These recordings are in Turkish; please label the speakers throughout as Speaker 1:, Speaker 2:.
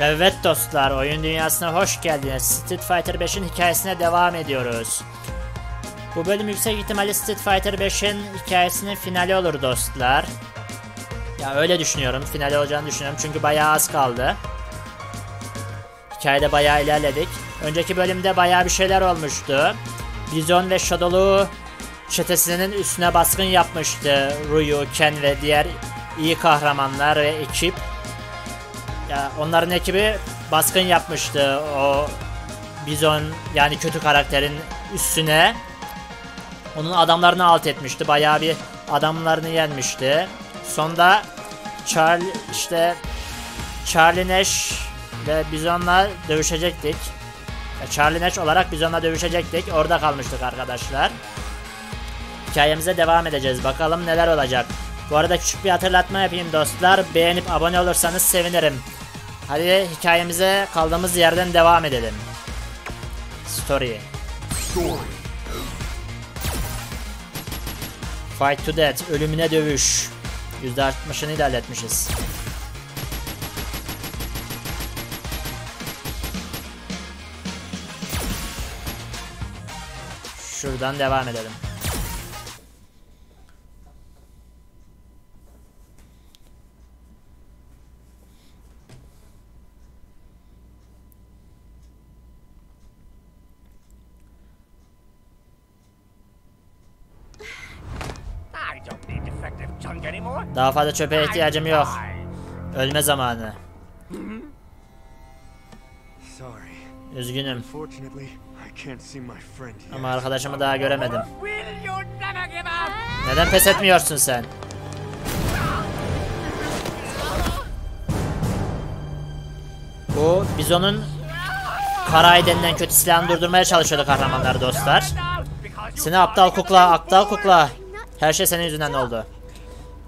Speaker 1: Evet dostlar, oyun dünyasına hoş geldiniz. Street Fighter 5'in hikayesine devam ediyoruz. Bu bölüm yüksek ihtimalle Street Fighter 5'in hikayesinin finali olur dostlar. Ya öyle düşünüyorum, finali olacağını düşünüyorum çünkü bayağı az kaldı. Hikayede bayağı ilerledik. Önceki bölümde bayağı bir şeyler olmuştu. Bison ve Shadow'lu çetesinin üstüne baskın yapmıştı. Ryu, Ken ve diğer iyi kahramanlar ve ekip. Ya onların ekibi baskın yapmıştı o Bizon yani kötü karakterin üstüne. Onun adamlarını alt etmişti. Bayağı bir adamlarını yenmişti. Sonda Charlie işte Charlie Nash ve Bizon'la dövüşecektik. Charlie Nash olarak Bizon'la dövüşecektik. Orada kalmıştık arkadaşlar. Hikayemize devam edeceğiz. Bakalım neler olacak. Bu arada küçük bir hatırlatma yapayım dostlar. Beğenip abone olursanız sevinirim. Hadi hikayemize kaldığımız yerden devam edelim. Story. Fight to death. Ölümüne dövüş. %60'ını ilerletmişiz. Şuradan devam edelim. Daha fazla çöpe ihtiyacım yok. Ölme zamanı.
Speaker 2: Sorry.
Speaker 1: Üzgünüm
Speaker 2: Unfortunately, I can't see my friend yet.
Speaker 1: ama arkadaşımı daha göremedim. Neden pes etmiyorsun sen? Bu Bizon'un Karay denilen kötü silahını durdurmaya çalışıyordu kahramanlar dostlar. Seni aptal kukla, aptal kukla. Her şey senin yüzünden oldu.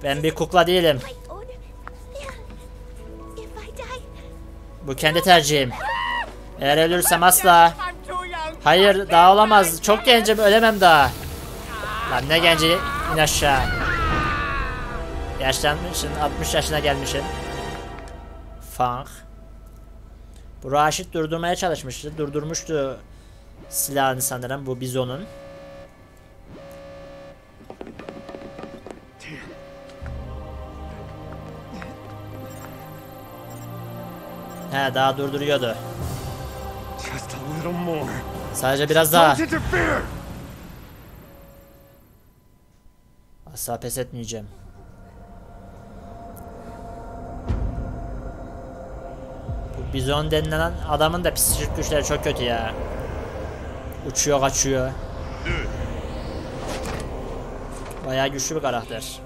Speaker 1: Ben bir kukla değilim. Bu kendi tercihim. Eğer ölürsem asla. Hayır daha olamaz. Çok gencim ölemem daha. Lan ne genci in aşağı. Yaşlanmışsın 60 yaşına gelmişsin. Funk. Bu Raşit durdurmaya çalışmıştı. Durdurmuştu silahını sanırım bu bizonun. He daha durduruyordu. Sadece biraz daha. Asla pes etmeyeceğim. Bu Bizon denilen adamın da psikolojik güçleri çok kötü ya. Uçuyor kaçıyor. Bayağı güçlü bir karakter.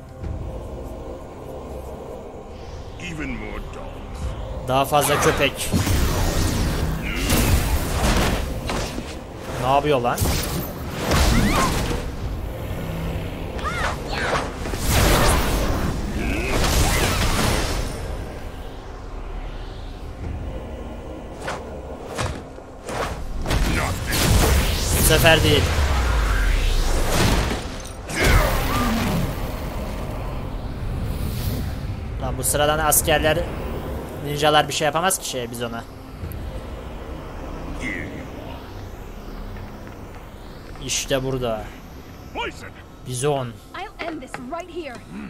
Speaker 3: Even more.
Speaker 1: Daha fazla köpek. Ne yapıyor lan? Sefer değil. Lan bu sıradan askerler ninjalar bir şey yapamaz ki şeye biz ona. İşte burada. Bizon.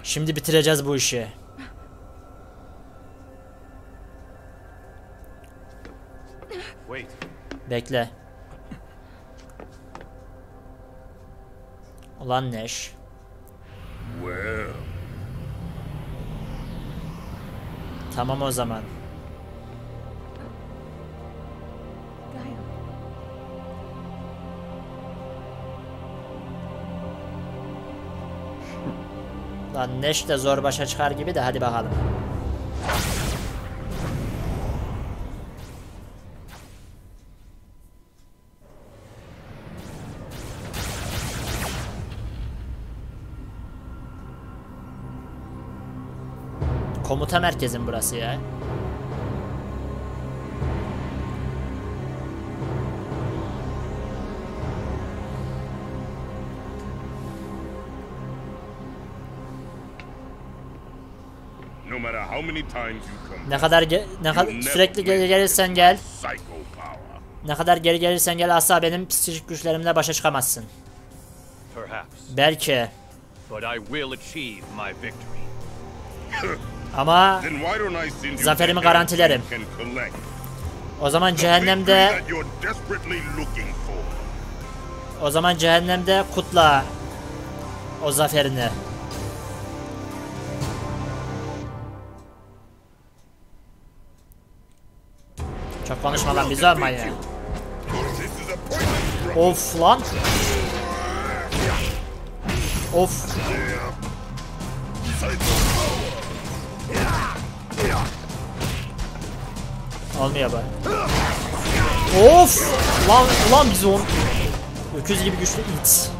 Speaker 1: Şimdi bitireceğiz bu işi.
Speaker 2: Wait.
Speaker 1: Bekle. Ulan Neş. Tamam o zaman. Lan Neş de zor başa çıkar gibi de hadi bakalım.
Speaker 3: Many times you come.
Speaker 1: Ne kadar ne kadar sürekli geri gelirsen gel. Ne kadar geri gelirsen gel asla benim psikolojik güçlerimle başa çıkamazsın.
Speaker 4: Perhaps.
Speaker 1: Belki
Speaker 4: But I will achieve my victory.
Speaker 1: ama Zaferimi garantilerim. o zaman cehennemde o zaman cehennemde kutla o zaferini. Çok konuşma lan biz olmayın.
Speaker 3: This is a pointless
Speaker 1: Of lan. Of. Olmuyor bu. Of! Lan ulan biz on. Öküz gibi güçlü it.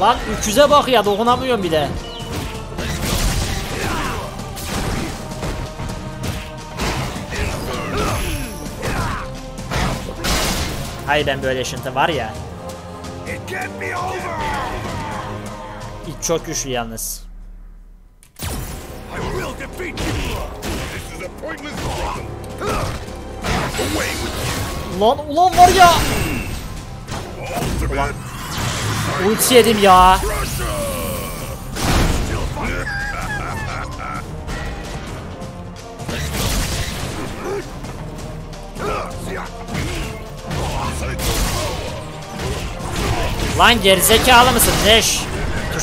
Speaker 1: Lan öküze bak ya dokunamıyorum bile. Hay ben böyle yaşıntı var ya.
Speaker 3: It can't be over.
Speaker 1: Çok güçlü yalnız.
Speaker 3: With
Speaker 1: Ulan ulan var ya.
Speaker 3: ultimate
Speaker 1: Ulti yedim ya. Lan gerizekalı mısın Neş?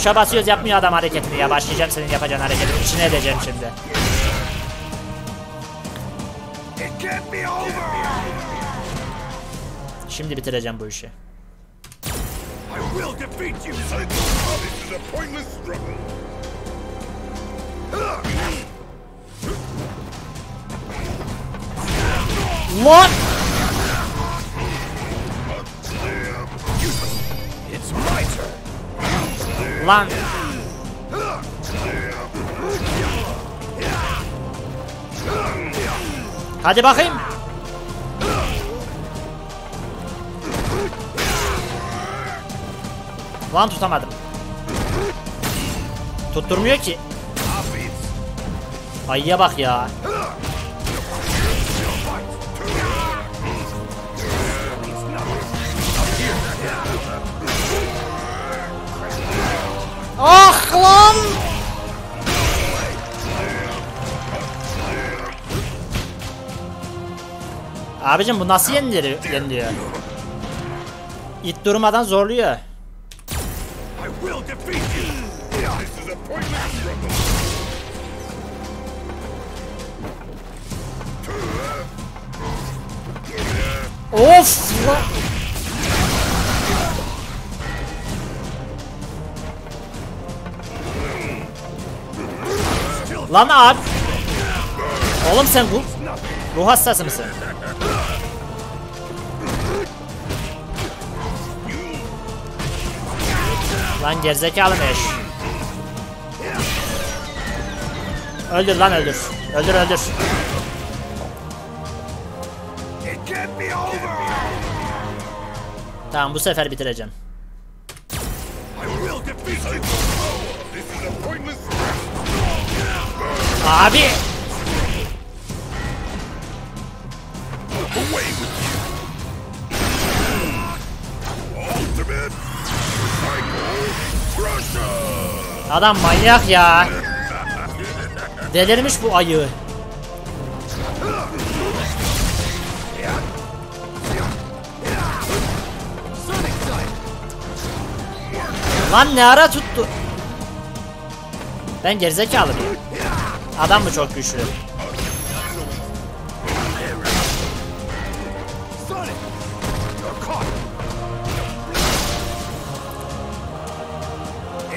Speaker 1: Tuşa basıyoruz yapmıyor adam hareketini ya. Başlayacağım senin yapacağın hareketini. İçine edeceğim şimdi. Şimdi bitireceğim bu işi.
Speaker 3: I
Speaker 1: Lan! Hadi bakayım. Lan tutamadım. Tutturmuyor ki. Ayıya bak ya. Abicim bu nasıl yeniliyor? yeniliyor? İt durmadan zorluyor. Of! Lan abi! Oğlum sen bu ruh hastası mısın? Lan gerizekalı meş. Öldür lan öldür. Öldür öldür. Tamam bu sefer bitireceğim.
Speaker 3: I
Speaker 1: Adam manyak ya. Delirmiş bu ayı. Lan ne ara tuttu? Ben gerizekalı mıyım? Adam mı çok güçlü?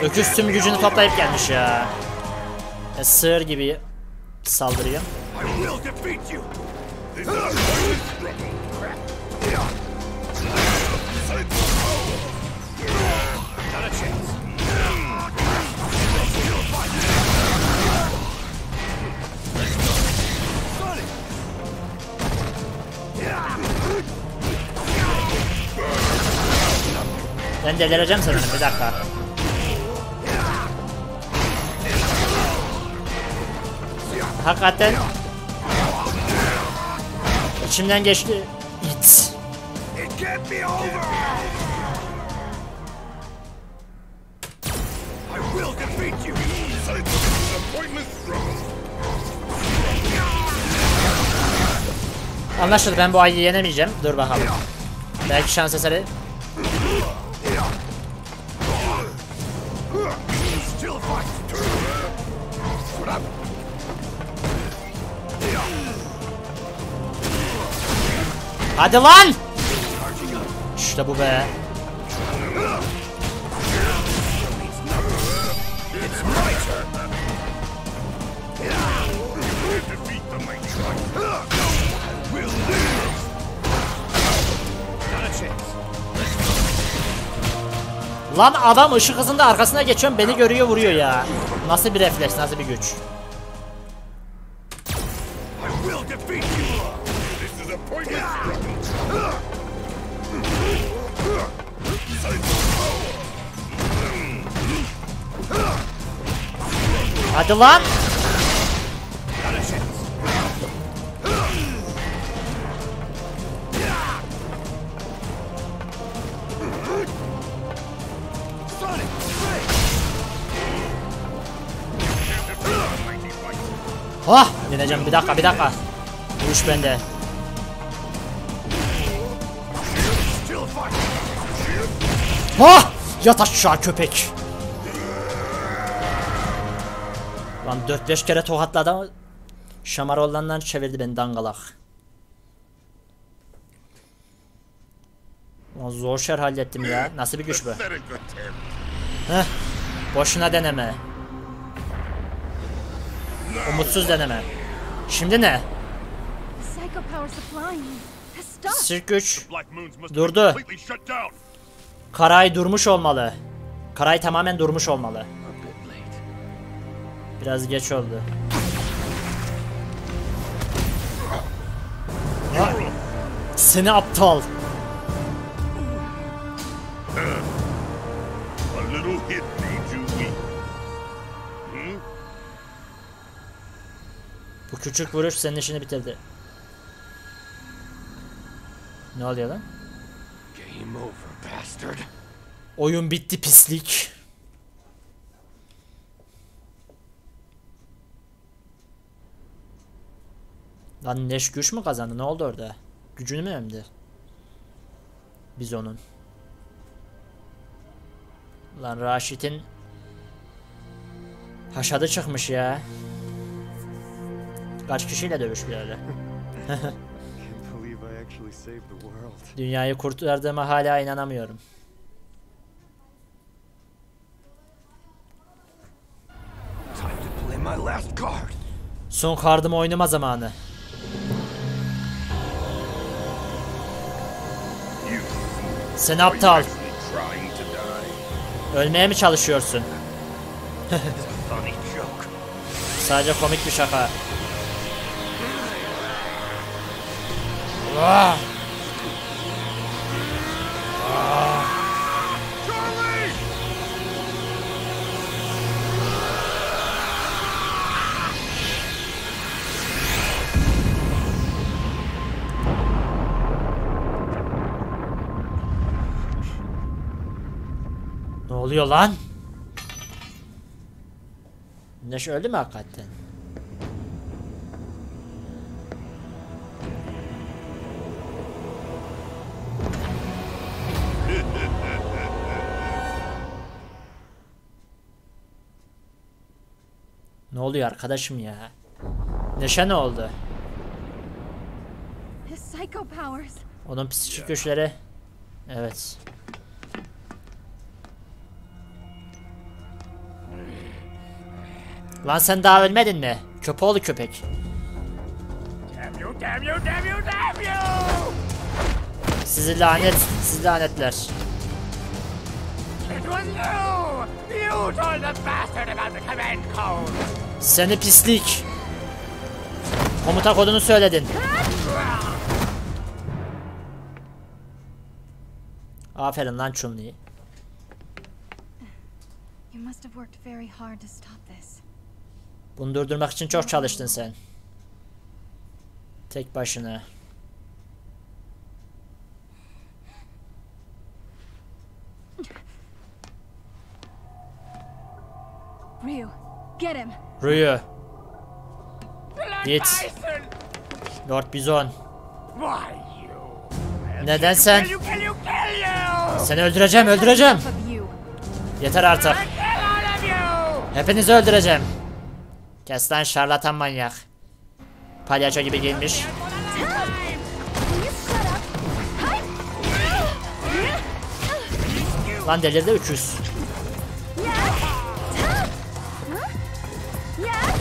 Speaker 1: Öküz tüm gücünü toplayıp gelmiş ya. E, sığır gibi saldırıyor. Ben delireceğim sanırım bir dakika. Hakikaten içimden geçti. It. Anlaşıldı ben bu ayıyı yenemeyeceğim. Dur bakalım. Belki şans eseri. Hadi lan! İşte bu be. Lan adam ışık hızında arkasına geçiyorum beni görüyor vuruyor ya. Nasıl bir refleks nasıl bir güç. Hadi lan!
Speaker 4: Not a chance.
Speaker 3: Sonic!
Speaker 1: Hah! Yeneceğim bir dakika bir dakika. İş bende. Hah! Yat aşağı köpek. Lan 4-5 kere tokatladı ama Şamaroğlan'dan çevirdi beni dangalak. Lan zor şer hallettim ya. Nasıl bir güç bu? Heh. Boşuna deneme. Umutsuz deneme. Şimdi ne? Sirk güç. Durdu. Karay durmuş olmalı. Karay tamamen durmuş olmalı. Biraz geç oldu. Ha, Seni aptal. Bu küçük vuruş senin işini bitirdi. Ne oluyor lan? Oyun bitti pislik. Lan Neş güç mü kazandı? Ne oldu orada? Gücünü mü emdi? Biz onun. Lan Raşit'in haşadı çıkmış ya. Kaç kişiyle dövüştü öyle. Dünyayı kurtardığıma hala inanamıyorum. Son kardımı oynama zamanı. Sen aptal. Ölmeye mi çalışıyorsun? Sadece komik bir şaka. Oluyor lan? Neş öldü mü hakikaten? ne oluyor arkadaşım ya? Neşe ne oldu? Onun psikik güçleri. Evet. Lan sen daha ölmedin mi? Köpoğlu köpek.
Speaker 3: Damn you, damn you, damn you, damn you!
Speaker 1: Sizi lanet, sizi lanetler.
Speaker 3: It was you! You told the bastard about the command code!
Speaker 1: Seni pislik. Komuta kodunu söyledin. Aferin lan Chun-Li.
Speaker 5: You must have worked very hard to stop this.
Speaker 1: Bunu durdurmak için çok çalıştın sen. Tek başına.
Speaker 5: Ryu, get him.
Speaker 1: Ryu. Git. Lord
Speaker 4: you?
Speaker 1: Neden sen? Seni öldüreceğim, öldüreceğim. Yeter artık. Hepinizi öldüreceğim. Kes lan şarlatan manyak. Palyaço gibi giyinmiş. Lan delirdi 300.
Speaker 5: Yeah. Yeah.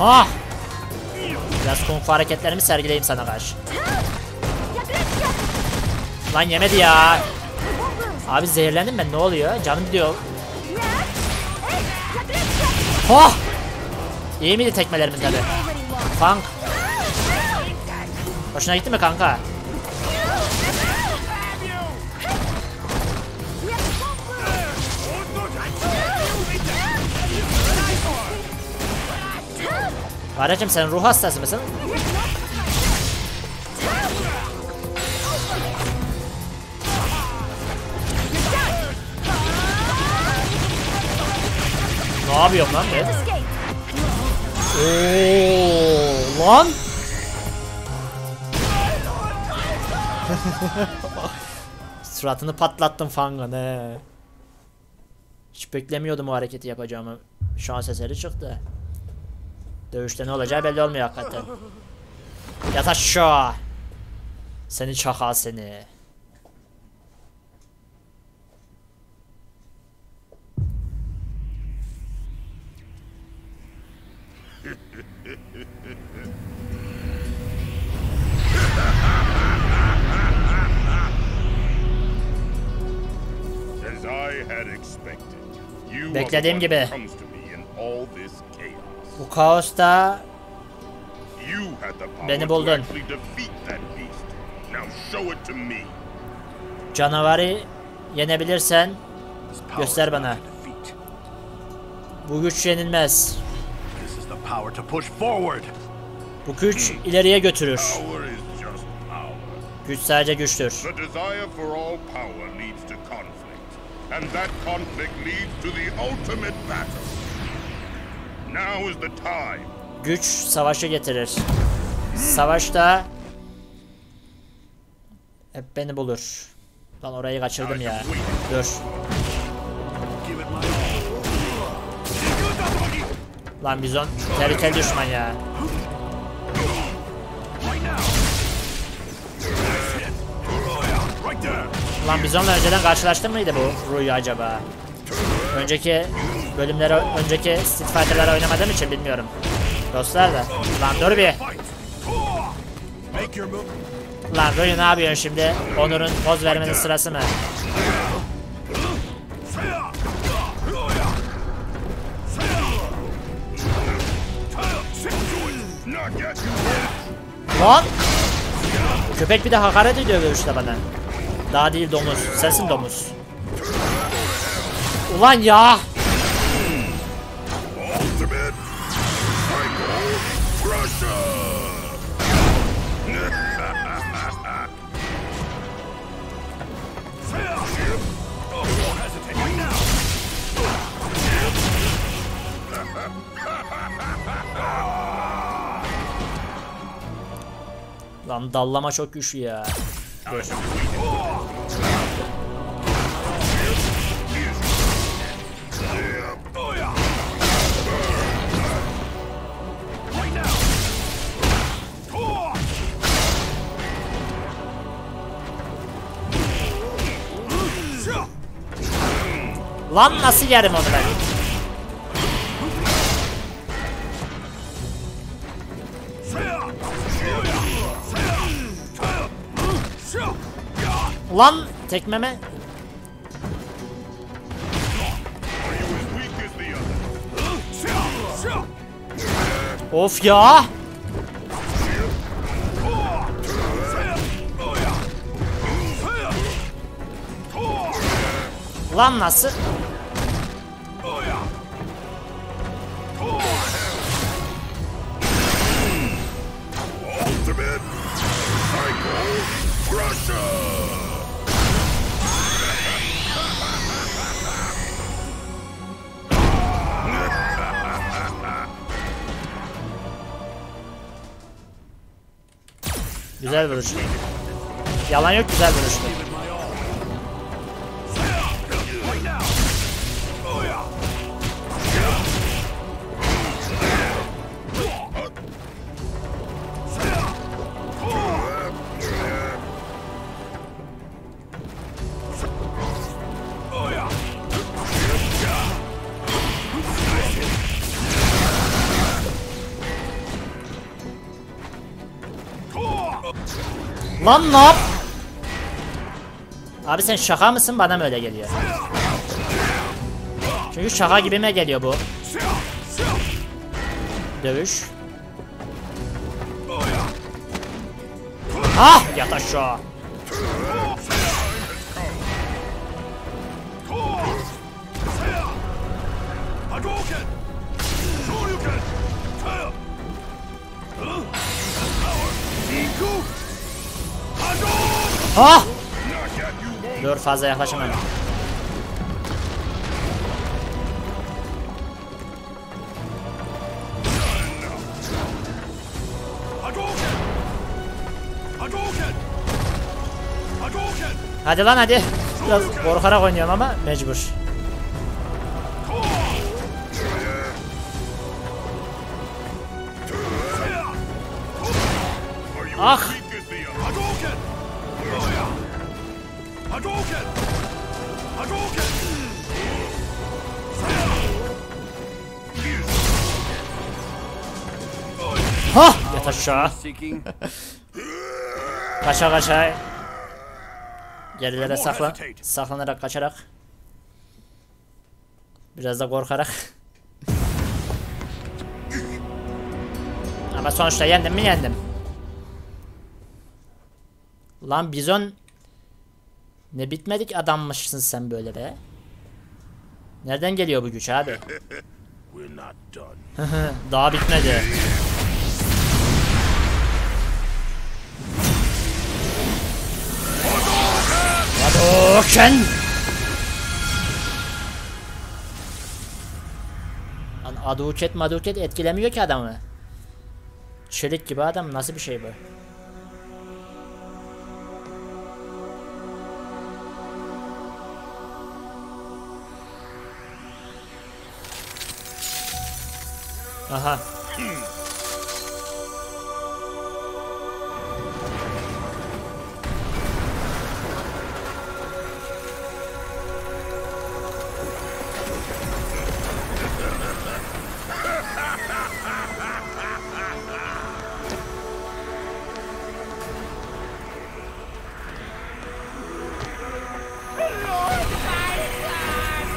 Speaker 1: Ah! Biraz kung fu hareketlerimi sergileyeyim sana karşı. Lan yemedi ya. Abi zehirlendim ben ne oluyor? Canım gidiyor. Oh! İyi miydi tekmelerimin tabi? Funk. Hoşuna gitti mi kanka? Kardeşim sen ruh hastası mısın? Ne yapıyorum lan?
Speaker 5: Escape.
Speaker 1: Oo, lan! Suratını patlattım Fang'ın he. Hiç beklemiyordum o hareketi yapacağımı. Şans eseri çıktı. Dövüşte ne olacağı belli olmuyor hakikaten. Yat aşağı. Seni çakal seni.
Speaker 3: Beast. Now show it to me.
Speaker 1: canavarı yenebilirsen göster bana. Bu güç yenilmez. Bu güç ileriye götürür. Güç sadece güçtür.
Speaker 3: And that conflict leads to the ultimate battle. Now is the time.
Speaker 1: Güç savaşı getirir. Savaşta hep beni bulur. Lan orayı kaçırdım ya. Dur. Lan bizon tehlikeli düşman ya. Lan bizonla önceden karşılaştın mıydı bu Ruyu acaba? Önceki bölümlere, önceki Street Fighter'lara oynamadığım için bilmiyorum. Dostlar da. Lan dur bir. Lan Ruyu ne yapıyorsun şimdi? Onur'un poz vermenin sırası mı? Lan! Köpek bir de hakaret ediyor dövüşte bana. Daha değil domuz. Sensin domuz. Ulan ya! Lan dallama çok güçlü ya. Dur. Lan nasıl yerim onu ben? Lan tekmeme. Of ya! Lan nasıl? Güzel vuruş. Yalan yok güzel vuruştu. Lan ne yap? Abi sen şaka mısın bana mı öyle geliyor? Çünkü şaka gibime geliyor bu. Dövüş. Ah yat. Ah! Dur fazla yaklaşamam. Hadi lan hadi. Biraz korkarak oynuyorum ama mecbur. Ah.
Speaker 4: Hadouken! Hadouken!
Speaker 1: Hah yat aşağı. Kaça kaça. Gerilere saklan. Saklanarak kaçarak. Biraz da korkarak. Ama sonuçta yendim mi yendim. Lan bizon ne bitmedik adammışsın sen böyle be. Nereden geliyor bu güç abi? Daha bitmedi. Hadouken! Lan Hadouken Hadouken etkilemiyor ki adamı. Çelik gibi adam nasıl bir şey bu? Aha.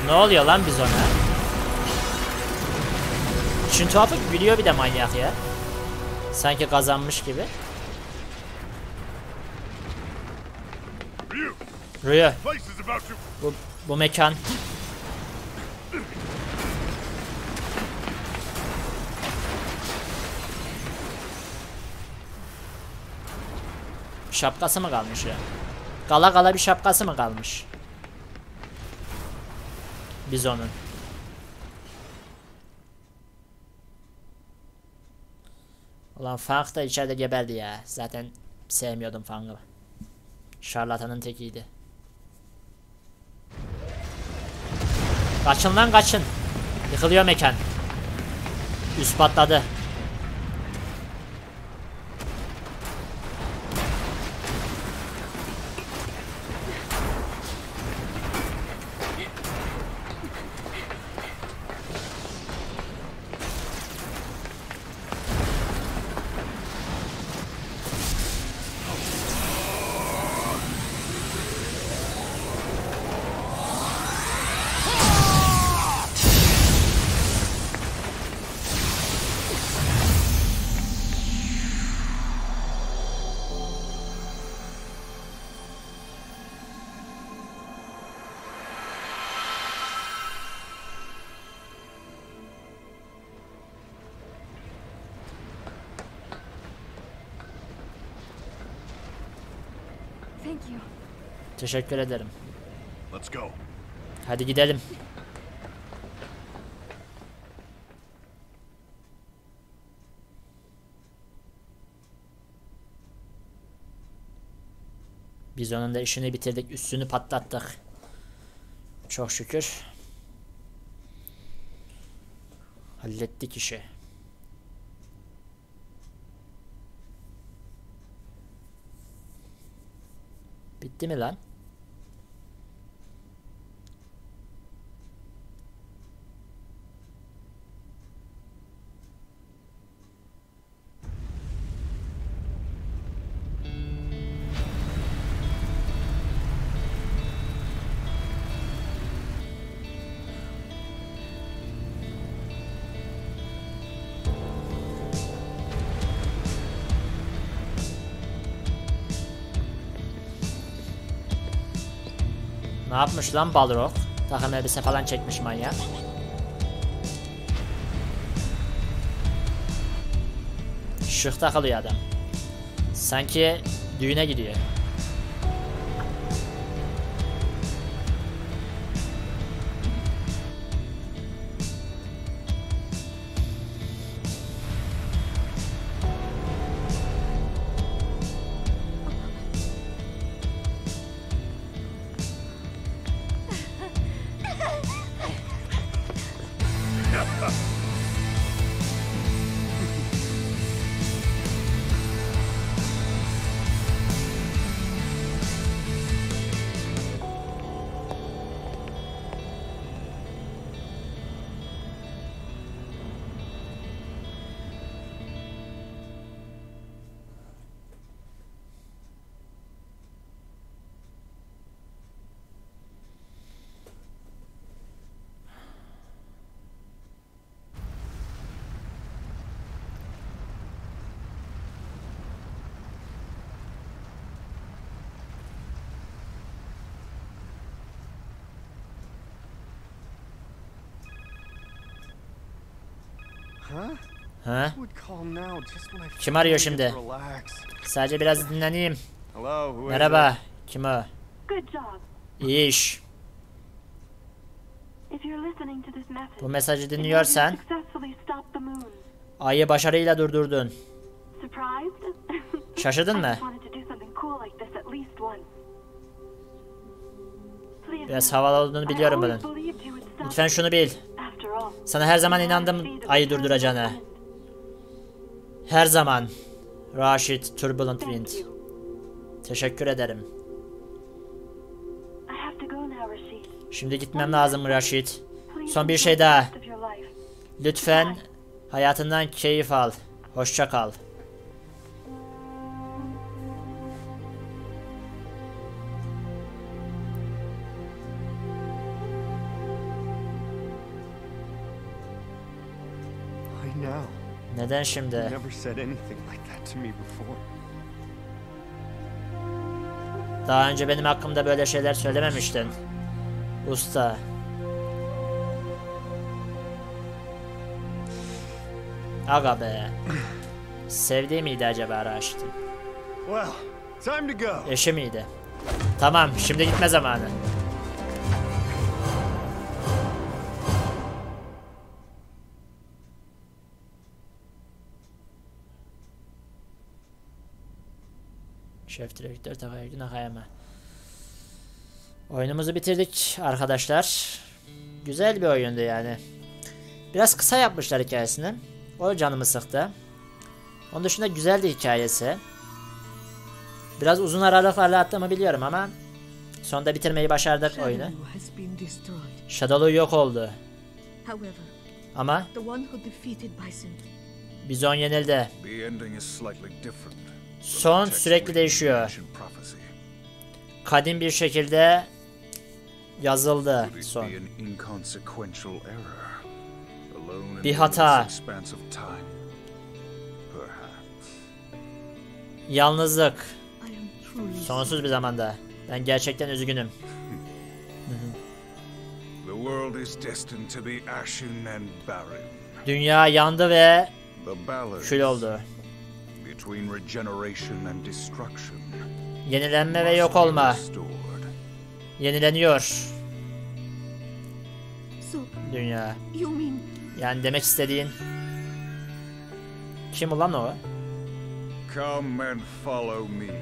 Speaker 1: Ne oluyor lan biz ona? İşin tuhafı gülüyor bir de manyak ya. Sanki kazanmış gibi. Rüya bu, bu mekan. Şapkası mı kalmış ya? Gala gala bir şapkası mı kalmış? Biz onun. Funk da içeride geberdi ya. Zaten sevmiyordum Funk'ı. Şarlatanın tekiydi. Kaçın lan kaçın. Yıkılıyor mekan. Üst patladı. Teşekkür ederim.
Speaker 4: Let's go.
Speaker 1: Hadi gidelim. Biz onun da işini bitirdik. Üstünü patlattık. Çok şükür. Hallettik işi. Bitti mi lan? Yapmış lan Balrog? Takım elbise falan çekmiş manyak. Şık takılıyor adam. Sanki düğüne gidiyor. Ha? Kim arıyor şimdi? Sadece biraz dinleneyim. Merhaba. Kim o?
Speaker 5: Good job.
Speaker 1: İyi iş.
Speaker 5: If you're listening to this message,
Speaker 1: Bu mesajı dinliyorsan
Speaker 5: successfully stopped the moon.
Speaker 1: ayı başarıyla durdurdun.
Speaker 5: Surprised?
Speaker 1: Şaşırdın
Speaker 5: I
Speaker 1: mı?
Speaker 5: just wanted to do something cool like this at least once. Please
Speaker 1: Biraz havalı olduğunu
Speaker 5: I
Speaker 1: biliyorum bunun. Lütfen şunu bil. Sana her zaman inandım ayı durduracağına. Her zaman. Rashid Turbulent Wind. Teşekkür ederim. Şimdi gitmem lazım.
Speaker 5: Please
Speaker 1: Son bir şey daha. Lütfen hayatından keyif al. Hoşça kal.
Speaker 2: Me before.
Speaker 1: Daha önce benim hakkımda böyle şeyler söylememiştin. Usta. Aga be. Sevdiği miydi acaba
Speaker 2: go.
Speaker 1: Eşi miydi? Tamam, şimdi gitme zamanı. Şef direktör Takayuki Nakayama. Oyunumuzu bitirdik arkadaşlar. Güzel bir oyundu yani. Biraz kısa yapmışlar hikayesini. O canımı sıktı. Onun dışında güzeldi hikayesi. Biraz uzun aralıklarla attığımı biliyorum ama sonunda bitirmeyi başardık oyunu.
Speaker 6: Shadow has been destroyed.
Speaker 1: Shadow yok oldu. Ama Bizon yenildi. Son sürekli değişiyor. Kadim bir şekilde yazıldı son. Bir hata. Yalnızlık. Sonsuz bir zamanda. Ben gerçekten üzgünüm. Dünya yandı ve kül oldu.
Speaker 4: Between regeneration and destruction
Speaker 1: Yenilenme ve yok olma.
Speaker 4: Restored.
Speaker 1: Yenileniyor
Speaker 6: So,
Speaker 1: dünya.
Speaker 6: you mean
Speaker 1: Yani demek istediğin... Kim ulan o?
Speaker 4: Come and follow me.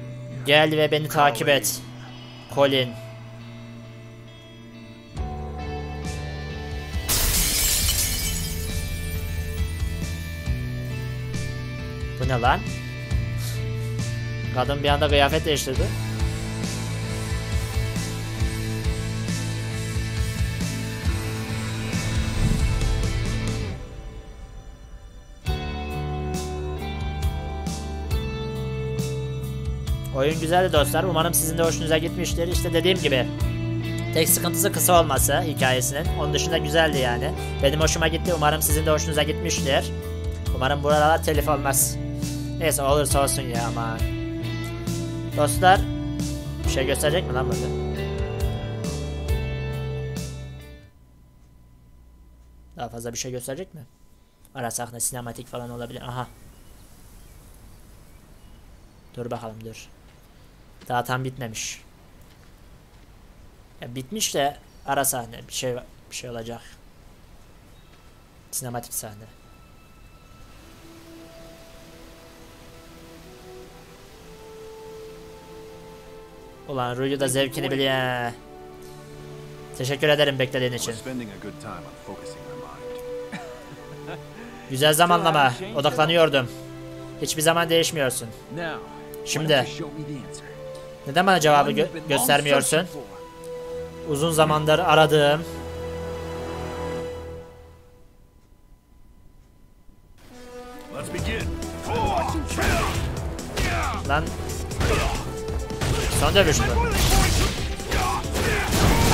Speaker 1: Gel ve beni takip et. Colin. Bu ne lan? Kadın bir anda kıyafet değiştirdi. Oyun güzeldi dostlar. Umarım sizin de hoşunuza gitmiştir. İşte dediğim gibi tek sıkıntısı kısa olması hikayesinin. Onun dışında güzeldi yani. Benim hoşuma gitti. Umarım sizin de hoşunuza gitmiştir. Umarım buralar telif olmaz. Neyse olursa olsun ya ama. Dostlar bir şey gösterecek mi lan burada? Daha fazla bir şey gösterecek mi? Ara sahne sinematik falan olabilir. Aha. Dur bakalım dur. Daha tam bitmemiş. Ya bitmiş de ara sahne bir şey bir şey olacak. Sinematik sahne. Ulan Ruyu da zevkini biliyor. Teşekkür ederim beklediğin için. Güzel zamanlama. Odaklanıyordum. Hiçbir zaman değişmiyorsun. Şimdi neden bana cevabı gö- göstermiyorsun? Uzun zamandır aradığım lan son dövüş mü?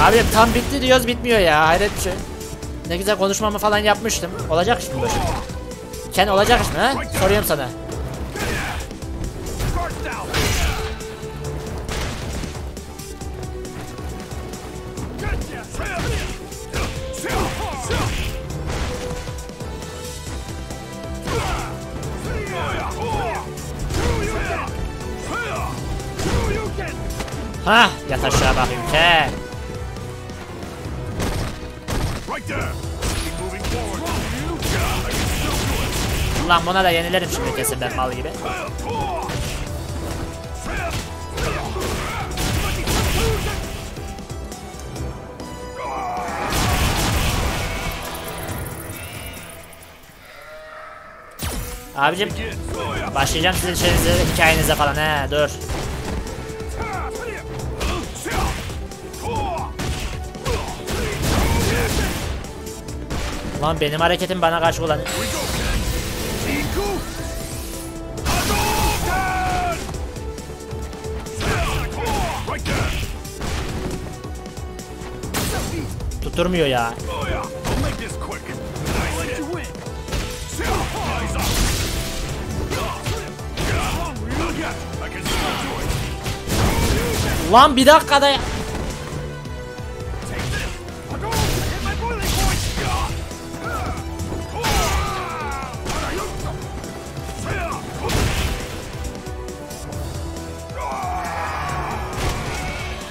Speaker 1: Abi tam bitti diyoruz bitmiyor ya hayret şey. Ne güzel konuşmamı falan yapmıştım. Olacak iş mi? Ken olacak iş mi? Soruyorum sana. Hah yat aşağı bakayım
Speaker 3: forward.
Speaker 1: Ulan buna da yenilerim şimdi kesin ben mal gibi. Abicim başlayacağım sizin şeyinize, hikayenize falan he dur. Lan benim hareketim bana karşı
Speaker 3: there.
Speaker 1: Tutturmuyor ya.
Speaker 3: I'll make this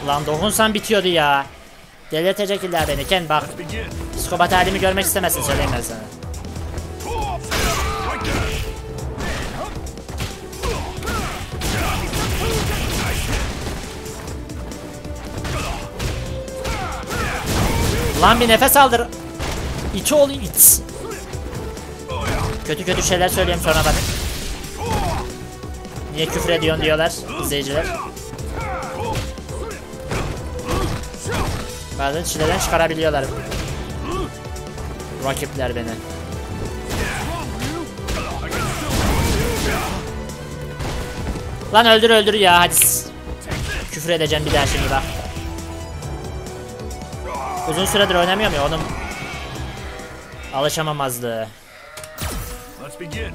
Speaker 1: Lan dokunsan bitiyordu ya. Delirtecek illa beni Ken bak. Psikopat halimi görmek istemezsin söyleyeyim ben sana. Lan bir nefes aldır. İç oğlu iç. Kötü kötü şeyler söyleyeyim sonra bana. Niye küfür ediyorsun diyorlar izleyiciler. Bazen çileden çıkarabiliyorlar. Rakipler beni. Lan öldür öldür ya hadi. Küfür edeceğim bir daha şimdi bak. Uzun süredir oynamıyorum ya onun alışamamazlığı.
Speaker 3: Let's begin.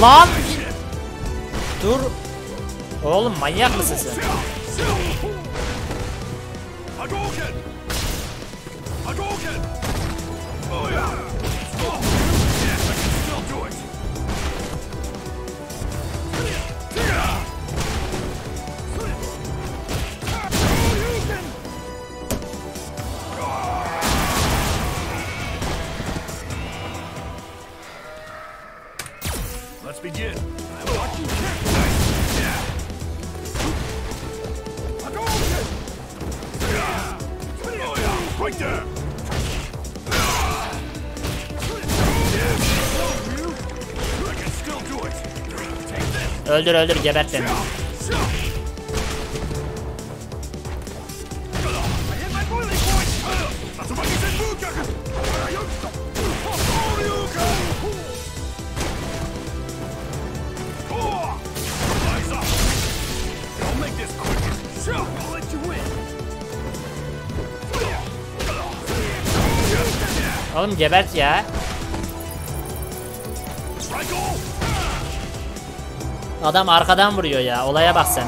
Speaker 1: Lan! Dur! Oğlum manyak mısın sen?
Speaker 3: Hadouken! Oh I'll let you win.
Speaker 1: Oğlum gebert ya. Adam arkadan vuruyor ya. Olaya bak sen.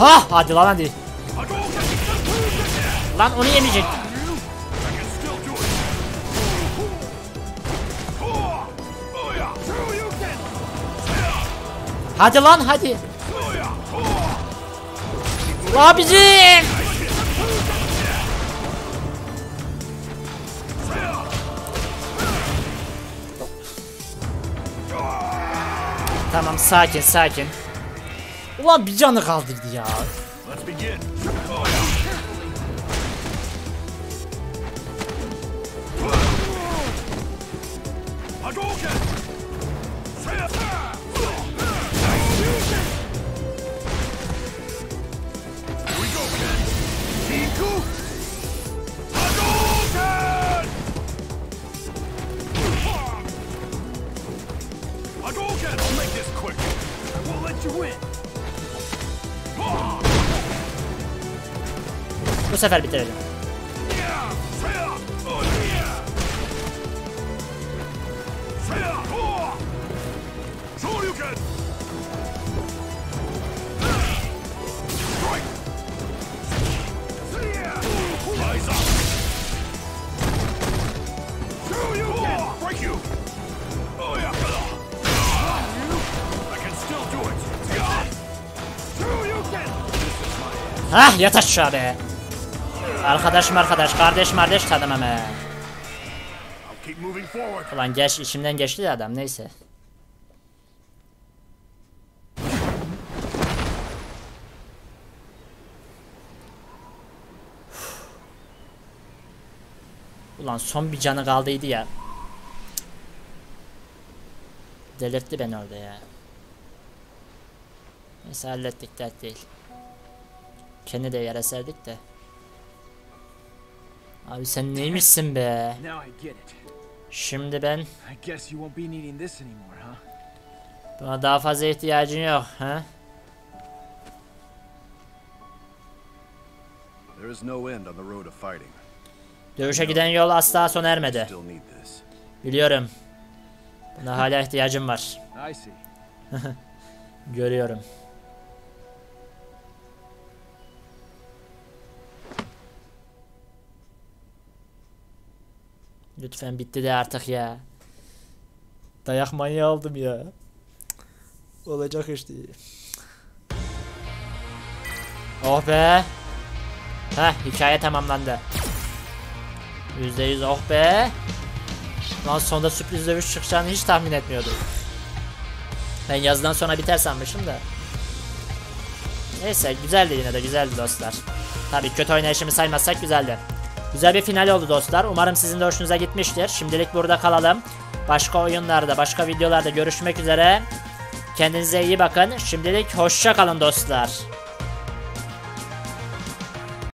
Speaker 1: Ha hadi lan hadi. Lan onu yemeyecek. Hadi lan hadi. Abicim. Tamam sakin sakin. Ulan bir canı kaldırdı ya.
Speaker 3: İt! Shoryuken!
Speaker 1: Hah yat aşağı be. Arkadaşım arkadaş, kardeş kardeş tanımam he.
Speaker 3: I'll keep moving forward.
Speaker 1: Ulan geç içimden geçti de adam neyse. Ulan son bir canı kaldıydı ya. Delirtti beni orada ya. Neyse hallettik dert değil. Kendi de yere serdik de. Abi sen neymişsin be? Şimdi ben buna daha fazla ihtiyacın yok ha?
Speaker 7: There is no end on the road of fighting.
Speaker 1: Dövüşe giden yol asla sona ermedi. Biliyorum. Buna hala ihtiyacım var. Görüyorum. Lütfen bitti de artık ya. Dayak manyağı aldım ya. Olacak iş değil. Oh be. Heh hikaye tamamlandı. %100 oh be. Lan sonunda sürpriz dövüş çıkacağını hiç tahmin etmiyordum. Ben yazdan sonra biter sanmışım da. Neyse güzeldi yine de güzeldi dostlar. Tabii kötü oynayışımı saymazsak güzeldi. Güzel bir final oldu dostlar. Umarım sizin de hoşunuza gitmiştir. Şimdilik burada kalalım. Başka oyunlarda, başka videolarda görüşmek üzere. Kendinize iyi bakın. Şimdilik hoşça kalın dostlar.